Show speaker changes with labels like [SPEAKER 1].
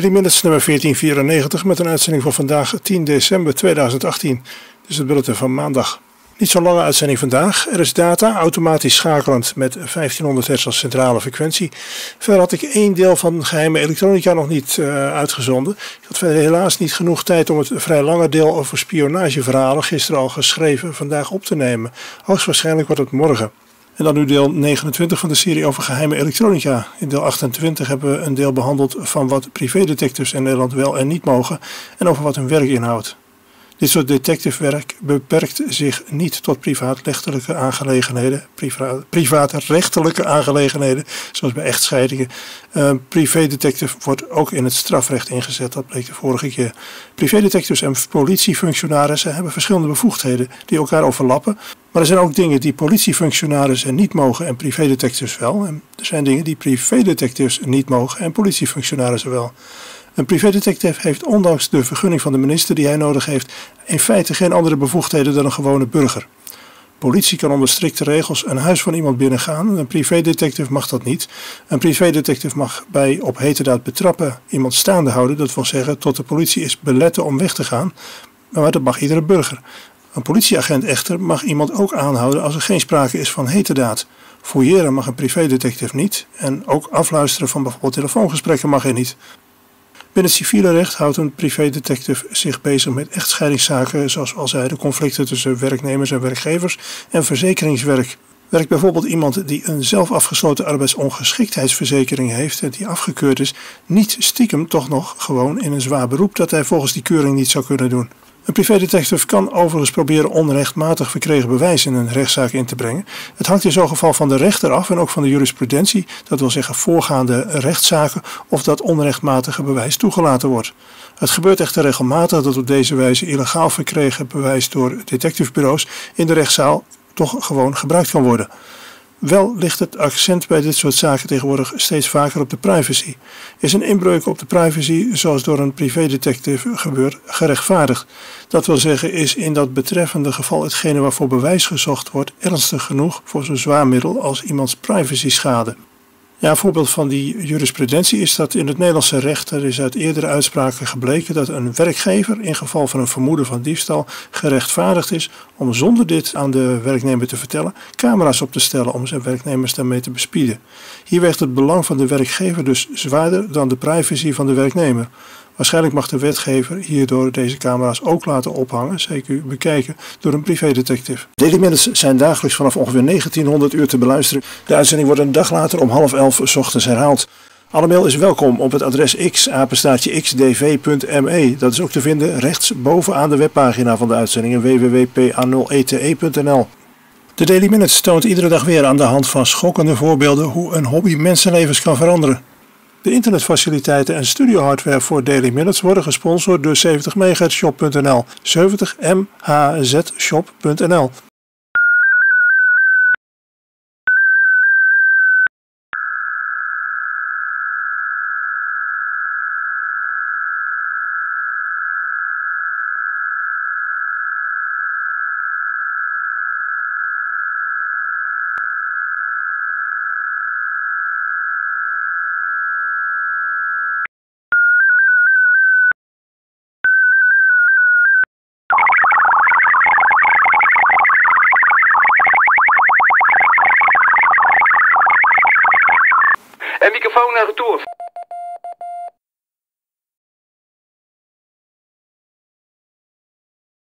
[SPEAKER 1] Daily Minutes nummer 1494 met een uitzending van vandaag 10 december 2018. Dit is het bulletin van maandag. Niet zo'n lange uitzending vandaag. Er is data, automatisch schakelend met 1500 hertz als centrale frequentie. Verder had ik één deel van geheime elektronica nog niet uh, uitgezonden. Ik had verder helaas niet genoeg tijd om het vrij lange deel over spionageverhalen gisteren al geschreven vandaag op te nemen. Hoogstwaarschijnlijk wordt het morgen. En dan nu deel 29 van de serie over geheime elektronica. In deel 28 hebben we een deel behandeld van wat privédetectives in Nederland wel en niet mogen en over wat hun werk inhoudt. Dit soort detectivewerk beperkt zich niet tot privaatrechtelijke aangelegenheden, priva privaatrechtelijke aangelegenheden, zoals bij echtscheidingen. Uh, privédetective wordt ook in het strafrecht ingezet, dat bleek de vorige keer. Privédetectives en politiefunctionarissen hebben verschillende bevoegdheden die elkaar overlappen. Maar er zijn ook dingen die politiefunctionarissen niet mogen en privédetectives wel. En er zijn dingen die privédetectives niet mogen en politiefunctionarissen wel. Een privédetective heeft ondanks de vergunning van de minister die hij nodig heeft, in feite geen andere bevoegdheden dan een gewone burger. Politie kan onder strikte regels een huis van iemand binnengaan. Een privédetective mag dat niet. Een privédetective mag bij op heterdaad betrappen iemand staande houden. Dat wil zeggen tot de politie is beletten om weg te gaan. Maar dat mag iedere burger. Een politieagent echter mag iemand ook aanhouden als er geen sprake is van heterdaad. Fouilleren mag een privédetective niet. En ook afluisteren van bijvoorbeeld telefoongesprekken mag hij niet. Binnen het civiele recht houdt een privédetective zich bezig met echtscheidingszaken, zoals we al zeiden, conflicten tussen werknemers en werkgevers en verzekeringswerk. Werkt bijvoorbeeld iemand die een zelf afgesloten arbeidsongeschiktheidsverzekering heeft en die afgekeurd is, niet stiekem toch nog gewoon in een zwaar beroep dat hij volgens die keuring niet zou kunnen doen? Een privédetective kan overigens proberen onrechtmatig verkregen bewijs in een rechtszaak in te brengen. Het hangt in zo'n geval van de rechter af en ook van de jurisprudentie, dat wil zeggen voorgaande rechtszaken, of dat onrechtmatige bewijs toegelaten wordt. Het gebeurt echter regelmatig dat op deze wijze illegaal verkregen bewijs door detectivebureaus in de rechtszaal toch gewoon gebruikt kan worden. Wel ligt het accent bij dit soort zaken tegenwoordig steeds vaker op de privacy. Is een inbreuk op de privacy, zoals door een privédetective gebeurt, gerechtvaardigd? Dat wil zeggen, is in dat betreffende geval hetgene waarvoor bewijs gezocht wordt ernstig genoeg voor zo'n zwaar middel als iemands privacy schade? Een voorbeeld van die jurisprudentie is dat in het Nederlandse recht er is uit eerdere uitspraken gebleken dat een werkgever in geval van een vermoeden van diefstal gerechtvaardigd is om zonder dit aan de werknemer te vertellen camera's op te stellen om zijn werknemers daarmee te bespieden. Hier weegt het belang van de werkgever dus zwaarder dan de privacy van de werknemer. Waarschijnlijk mag de wetgever hierdoor deze camera's ook laten ophangen, zeker bekijken, door een privédetective. Daily Minutes zijn dagelijks vanaf ongeveer 1900 uur te beluisteren. De uitzending wordt een dag later om half elf ochtends herhaald. Alle mail is welkom op het adres x, xdv.me. Dat is ook te vinden rechts bovenaan de webpagina van de uitzendingen www.pa0ete.nl. De Daily Minutes toont iedere dag weer aan de hand van schokkende voorbeelden hoe een hobby mensenlevens kan veranderen. De internetfaciliteiten en studiohardware voor Daily Minutes worden gesponsord door 70mhzshop.nl. 70mhzshop.nl
[SPEAKER 2] En microfoon naar retour.